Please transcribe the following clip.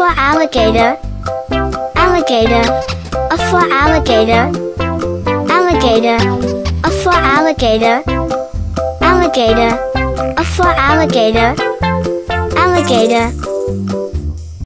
for alligator, alligator, a for alligator, alligator, a for alligator, alligator, a for alligator, alligator.